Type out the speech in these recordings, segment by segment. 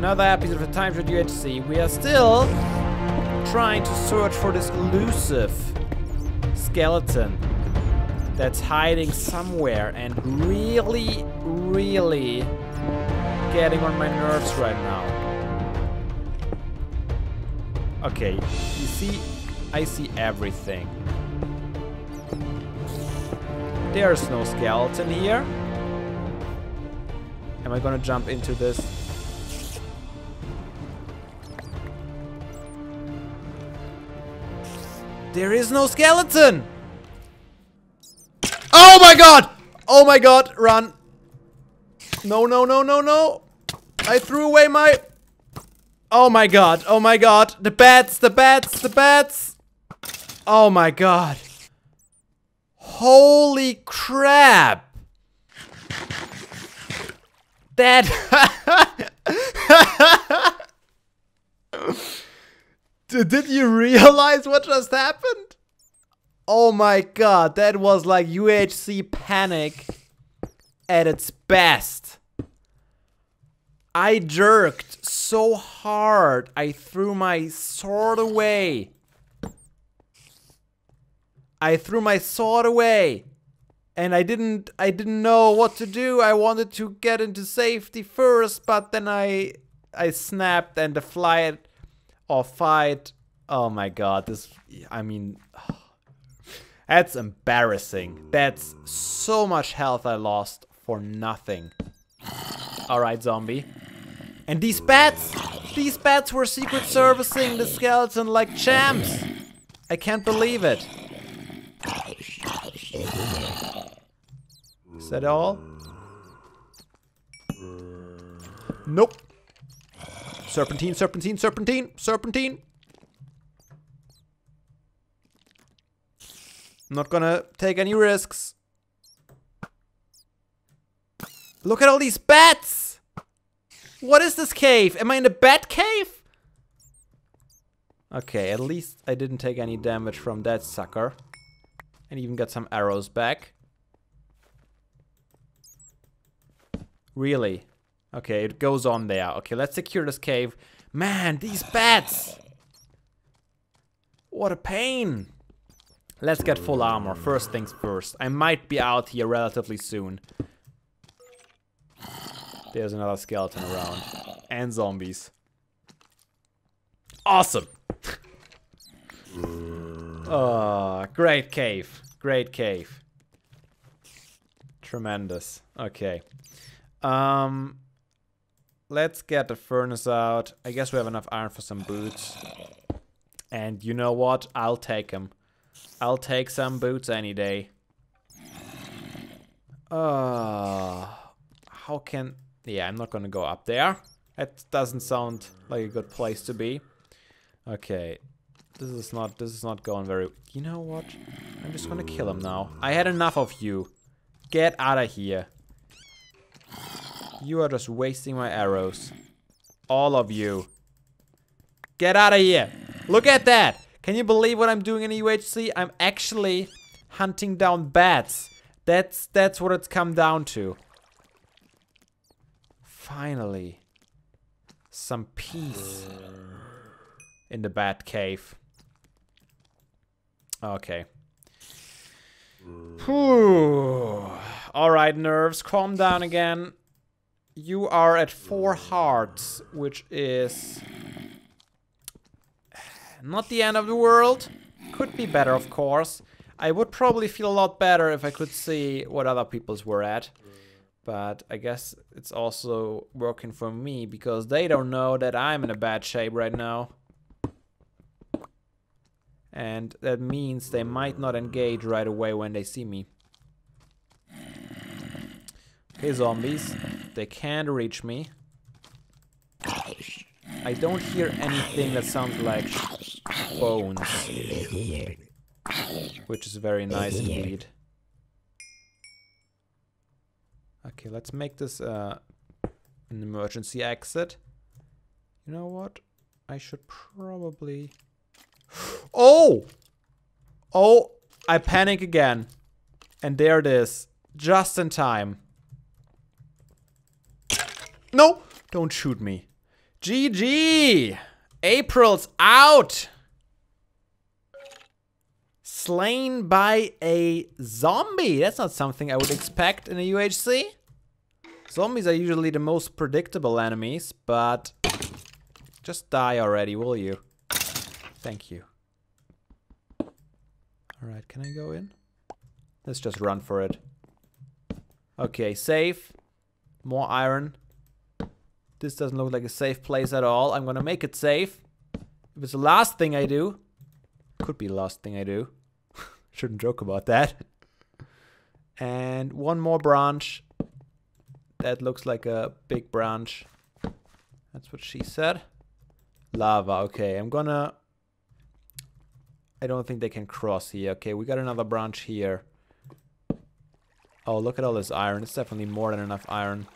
another episode of the Time Shot UHC. We are still trying to search for this elusive skeleton that's hiding somewhere and really, really getting on my nerves right now. Okay, you see, I see everything. There's no skeleton here. Am I gonna jump into this? There is no skeleton! Oh my god! Oh my god, run! No, no, no, no, no! I threw away my... Oh my god, oh my god! The bats, the bats, the bats! Oh my god. Holy crap! That... Did you realize what just happened? Oh my god, that was like UHC panic at its best. I jerked so hard, I threw my sword away. I threw my sword away. And I didn't I didn't know what to do. I wanted to get into safety first, but then I I snapped and the flight or fight. Oh my god, this I mean that's embarrassing. That's so much health I lost for nothing. Alright, zombie. And these bats! These bats were secret servicing the skeleton like champs! I can't believe it. Is that all? Nope. Serpentine, serpentine, serpentine, serpentine. Not gonna take any risks. Look at all these bats! What is this cave? Am I in a bat cave? Okay, at least I didn't take any damage from that sucker. And even got some arrows back. Really? Okay, it goes on there. Okay, let's secure this cave. Man, these bats! What a pain! Let's get full armor, first things first. I might be out here relatively soon. There's another skeleton around. And zombies. Awesome! oh, great cave. Great cave. Tremendous. Okay. Um, let's get the furnace out. I guess we have enough iron for some boots. And you know what? I'll take them. I'll take some boots any day. Uh, how can... Yeah, I'm not gonna go up there. That doesn't sound like a good place to be. Okay. This is not this is not going very You know what? I'm just gonna kill him now. I had enough of you. Get out of here. You are just wasting my arrows. All of you. Get out of here. Look at that. Can you believe what I'm doing in UHC? I'm actually hunting down bats. That's that's what it's come down to. Finally. Some peace in the bat cave. Okay. Whew. Alright, nerves, calm down again. You are at four hearts, which is not the end of the world. Could be better, of course. I would probably feel a lot better if I could see what other people's were at. But I guess it's also working for me because they don't know that I'm in a bad shape right now. And that means they might not engage right away when they see me. Okay, zombies. They can't reach me. I don't hear anything that sounds like bones. Which is very nice indeed. Okay, let's make this uh, an emergency exit. You know what? I should probably... Oh! Oh, I panic again. And there it is. Just in time. No! Don't shoot me. GG! April's out! Slain by a zombie. That's not something I would expect in a UHC. Zombies are usually the most predictable enemies, but just die already, will you? Thank you. Alright, can I go in? Let's just run for it. Okay, safe. More iron. This doesn't look like a safe place at all. I'm gonna make it safe. If it's the last thing I do. Could be the last thing I do. Shouldn't joke about that. And one more branch. That looks like a big branch. That's what she said. Lava, okay. I'm gonna... I don't think they can cross here. Okay, we got another branch here. Oh, look at all this iron. It's definitely more than enough iron.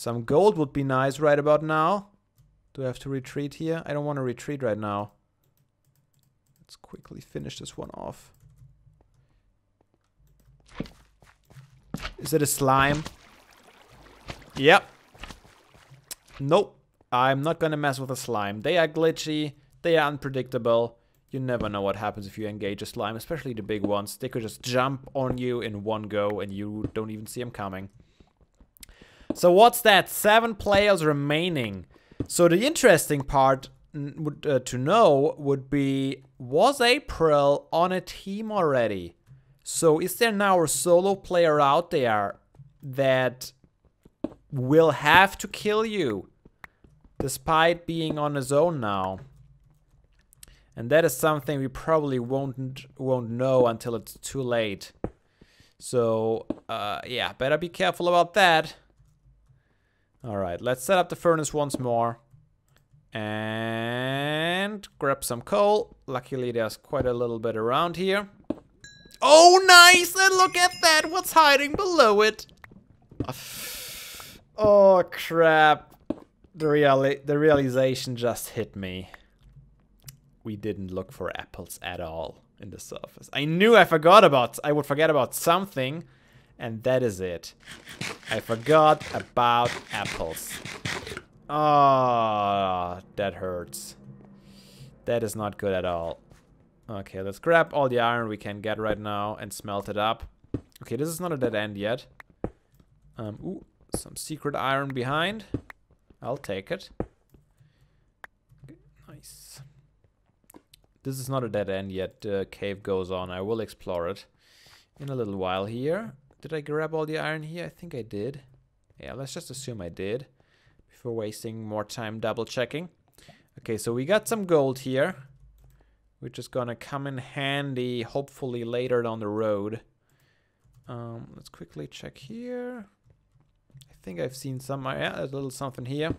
Some gold would be nice right about now. Do I have to retreat here? I don't want to retreat right now. Let's quickly finish this one off. Is it a slime? Yep. Nope. I'm not gonna mess with a slime. They are glitchy. They are unpredictable. You never know what happens if you engage a slime, especially the big ones. They could just jump on you in one go and you don't even see them coming. So what's that? Seven players remaining. So the interesting part would, uh, to know would be, was April on a team already? So is there now a solo player out there that will have to kill you despite being on his own now? And that is something we probably won't won't know until it's too late. So uh, yeah, better be careful about that. All right, let's set up the furnace once more. And grab some coal. Luckily, there's quite a little bit around here. Oh, nice! And look at that! What's hiding below it? Oh, crap. The, reali the realization just hit me. We didn't look for apples at all in the surface. I knew I forgot about... I would forget about something. And that is it. I forgot about apples. Oh, that hurts. That is not good at all. Okay, let's grab all the iron we can get right now and smelt it up. Okay, this is not a dead end yet. Um, ooh, some secret iron behind. I'll take it. Okay, nice. This is not a dead end yet. The cave goes on. I will explore it in a little while here. Did I grab all the iron here? I think I did. Yeah, let's just assume I did before wasting more time double checking. Okay, so we got some gold here which is gonna come in handy hopefully later down the road. Um, let's quickly check here. I think I've seen some, yeah, there's a little something here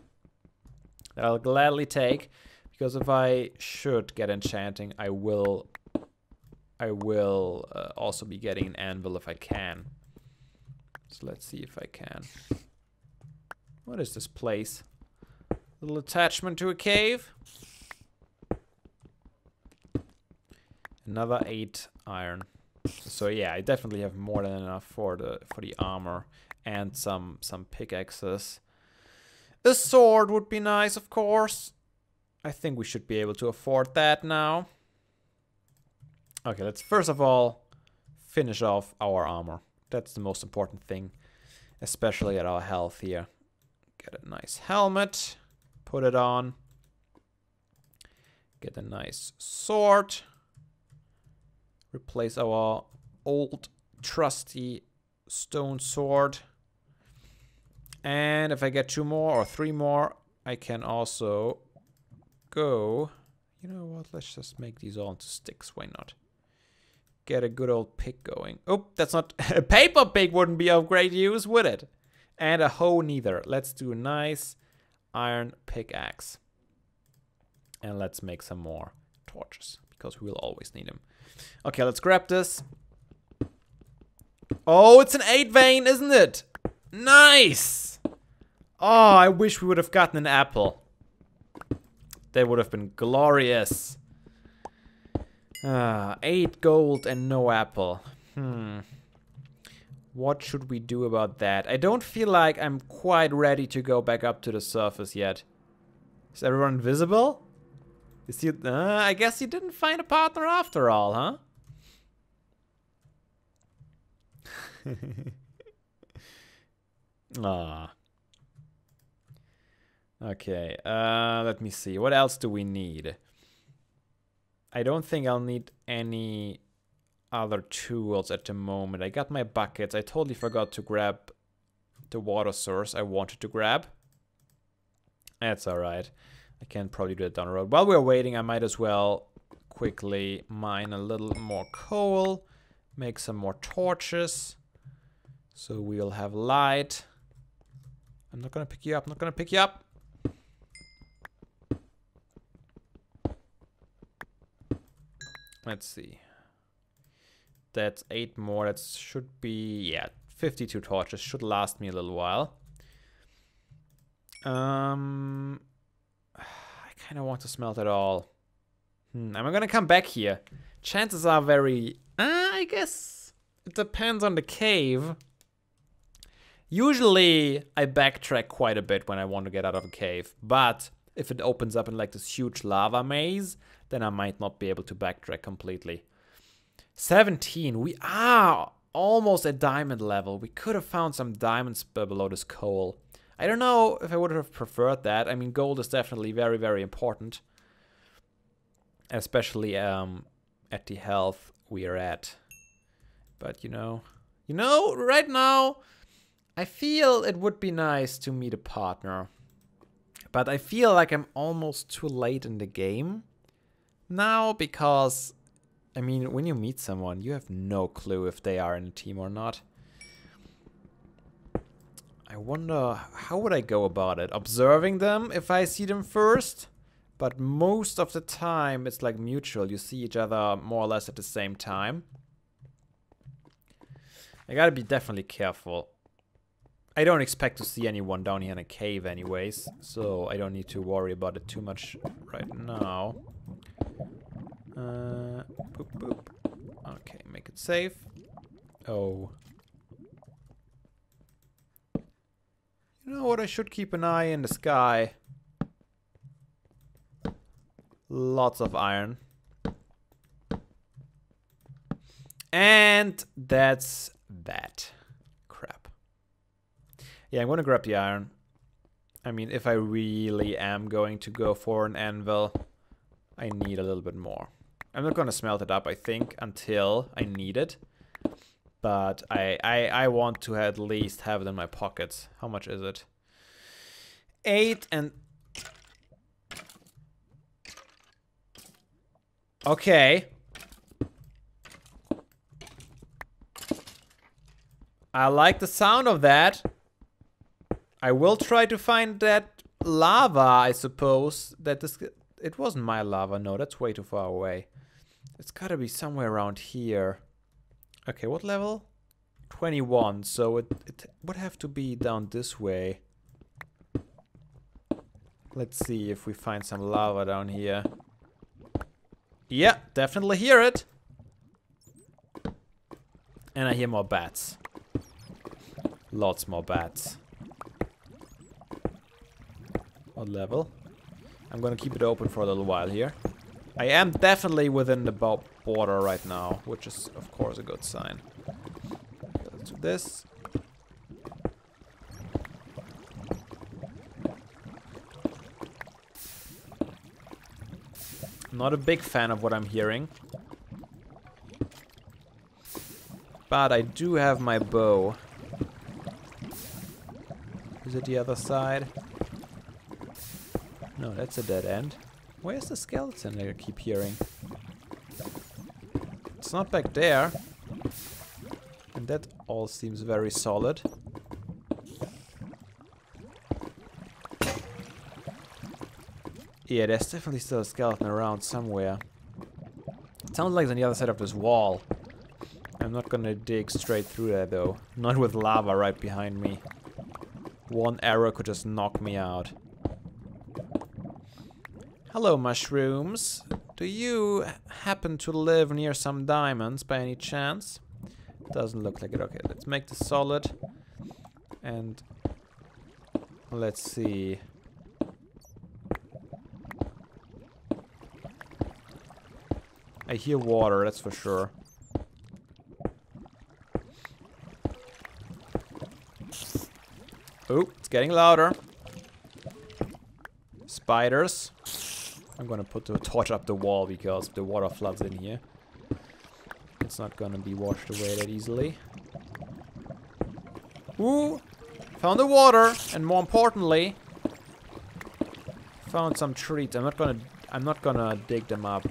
that I'll gladly take because if I should get enchanting, I will, I will uh, also be getting an anvil if I can. So let's see if I can. What is this place? Little attachment to a cave. Another eight iron. So yeah, I definitely have more than enough for the for the armor and some some pickaxes. A sword would be nice, of course. I think we should be able to afford that now. Okay, let's first of all finish off our armor. That's the most important thing, especially at our health here. Get a nice helmet, put it on. Get a nice sword replace our old trusty stone sword. And if I get two more or three more, I can also go... You know what, let's just make these all into sticks, why not? Get a good old pick going. Oh, that's not... a paper pick wouldn't be of great use, would it? And a hoe neither. Let's do a nice iron pickaxe. And let's make some more torches, because we'll always need them. Okay, let's grab this. Oh, it's an 8 vein, isn't it? Nice! Oh, I wish we would have gotten an apple. That would have been glorious. Ah, 8 gold and no apple. Hmm. What should we do about that? I don't feel like I'm quite ready to go back up to the surface yet. Is everyone visible? Is you? Uh, I guess you didn't find a partner after all, huh? Ah. Okay, uh, let me see. What else do we need? I don't think I'll need any other tools at the moment. I got my buckets. I totally forgot to grab the water source I wanted to grab. That's alright. I can probably do it down the road. While we're waiting, I might as well quickly mine a little more coal, make some more torches, so we'll have light. I'm not gonna pick you up, I'm not gonna pick you up. Let's see. That's eight more, that should be, yeah, 52 torches, should last me a little while. Um, I kind of want to smelt it all. Hmm, am I gonna come back here? Chances are very... Uh, I guess it depends on the cave. Usually I backtrack quite a bit when I want to get out of a cave, but if it opens up in like this huge lava maze, then I might not be able to backtrack completely. 17, we are almost at diamond level. We could have found some diamonds below this coal. I don't know if I would have preferred that. I mean, gold is definitely very, very important. Especially um, at the health we are at. But, you know, you know, right now, I feel it would be nice to meet a partner. But I feel like I'm almost too late in the game now because, I mean, when you meet someone, you have no clue if they are in a team or not. I wonder, how would I go about it? Observing them if I see them first? But most of the time, it's like mutual. You see each other more or less at the same time. I gotta be definitely careful. I don't expect to see anyone down here in a cave anyways, so I don't need to worry about it too much right now. Uh, boop, boop. Okay, make it safe. Oh. You know what? I should keep an eye in the sky. Lots of iron. And that's that. Crap. Yeah, I'm gonna grab the iron. I mean, if I really am going to go for an anvil, I need a little bit more. I'm not gonna smelt it up, I think, until I need it. But I, I, I want to at least have it in my pockets. How much is it? Eight and... Okay. I like the sound of that. I will try to find that lava, I suppose. That this... It wasn't my lava. No, that's way too far away. It's gotta be somewhere around here. Okay, what level? 21, so it, it would have to be down this way. Let's see if we find some lava down here. Yeah, definitely hear it. And I hear more bats. Lots more bats. What level? I'm gonna keep it open for a little while here. I am definitely within the border right now, which is of course a good sign Let's do this. Not a big fan of what I'm hearing. But I do have my bow. Is it the other side? That's a dead end. Where's the skeleton I keep hearing? It's not back there. And that all seems very solid. Yeah, there's definitely still a skeleton around somewhere. It sounds like it's on the other side of this wall. I'm not gonna dig straight through there though. Not with lava right behind me. One arrow could just knock me out. Hello, mushrooms. Do you happen to live near some diamonds by any chance? Doesn't look like it. Okay, let's make this solid. And let's see. I hear water, that's for sure. Oh, it's getting louder. Spiders. I'm gonna put the torch up the wall because the water floods in here. It's not gonna be washed away that easily. Ooh! Found the water, and more importantly, found some treats. I'm not gonna I'm not gonna dig them up.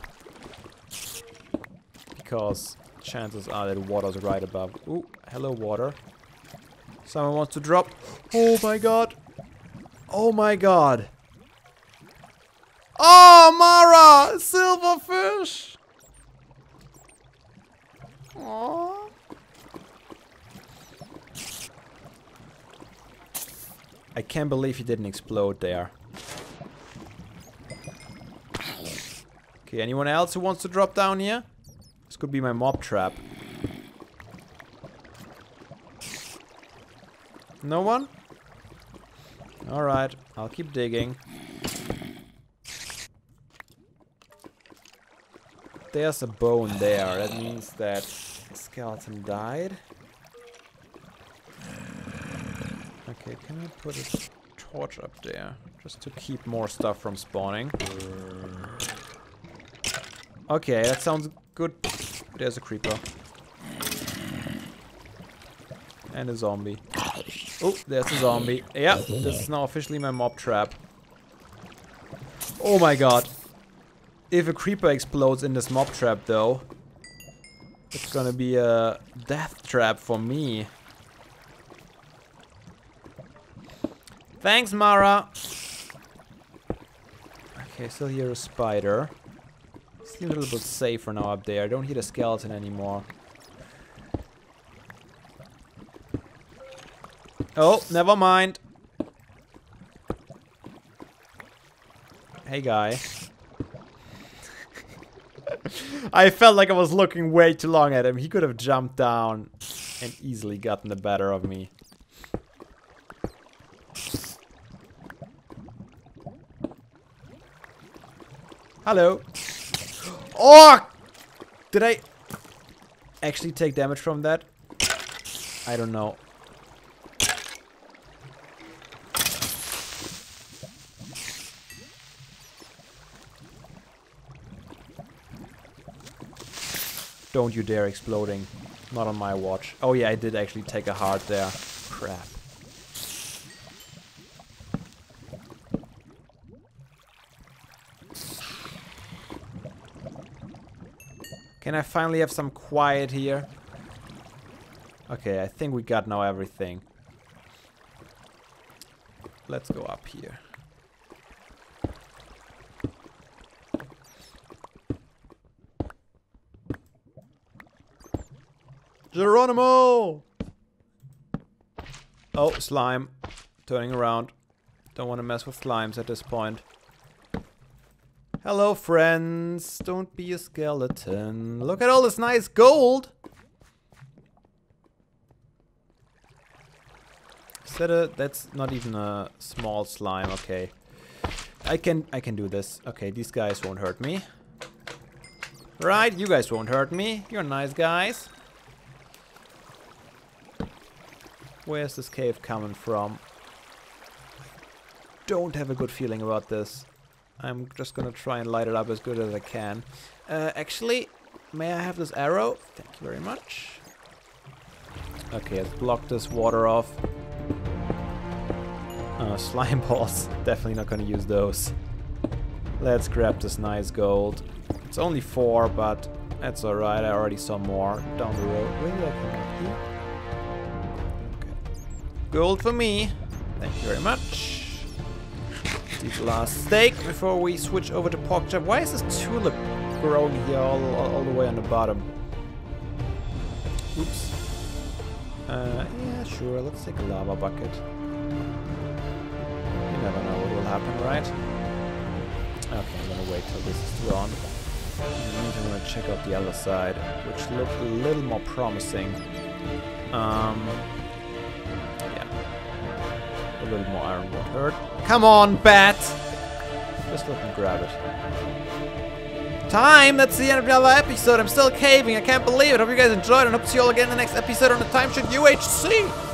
Because chances are that water's right above. Ooh, hello water. Someone wants to drop. Oh my god. Oh my god. Oh, Mara! Silverfish! Aww. I can't believe he didn't explode there. Okay, anyone else who wants to drop down here? This could be my mob trap. No one? Alright, I'll keep digging. There's a bone there. That means that skeleton died. Okay, can I put a torch up there? Just to keep more stuff from spawning. Okay, that sounds good. There's a creeper. And a zombie. Oh, there's a zombie. Yeah, this is now officially my mob trap. Oh my god. If a creeper explodes in this mob trap though, it's gonna be a death trap for me. Thanks, Mara. Okay, still hear a spider. Seems a little bit safer now up there. I don't hear the skeleton anymore. Oh, never mind. Hey, guy. I felt like I was looking way too long at him. He could have jumped down and easily gotten the better of me. Hello. Oh! Did I actually take damage from that? I don't know. Don't you dare exploding. Not on my watch. Oh yeah, I did actually take a heart there. Crap. Can I finally have some quiet here? Okay, I think we got now everything. Let's go up here. Geronimo! Oh, slime. Turning around. Don't want to mess with slimes at this point. Hello, friends. Don't be a skeleton. Look at all this nice gold. Is that a... That's not even a small slime. Okay. I can... I can do this. Okay, these guys won't hurt me. Right, you guys won't hurt me. You're nice guys. Where's this cave coming from? I Don't have a good feeling about this. I'm just gonna try and light it up as good as I can. Uh, actually, may I have this arrow? Thank you very much. Okay, let's block this water off. Uh, slime balls. Definitely not gonna use those. Let's grab this nice gold. It's only four, but that's alright. I already saw more down the road. Gold for me. Thank you very much. The last steak before we switch over to pork chop. Why is this tulip growing here all, all, all the way on the bottom? Oops. Uh, yeah, sure. Let's take a lava bucket. You never know what will happen, right? Okay, I'm gonna wait till this is drawn. And I'm gonna check out the other side, which looked a little more promising. Um, little more iron would hurt. Come on, bat! Just let me grab it. Time! That's the end of another episode. I'm still caving. I can't believe it. Hope you guys enjoyed and hope to see you all again in the next episode on the Time Shot UHC.